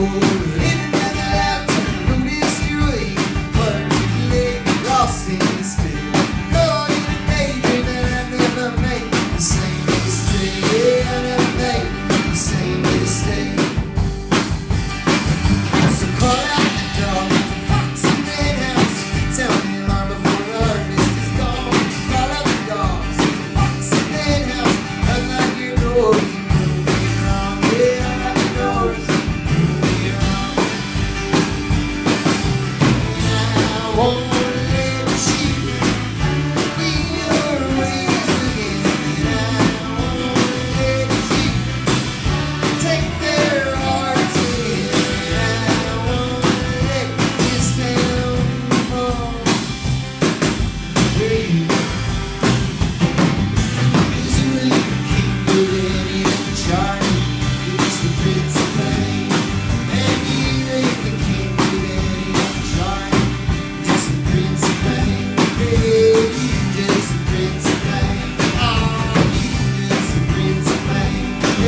amor.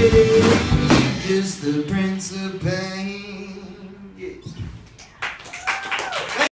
Just the Prince of Pain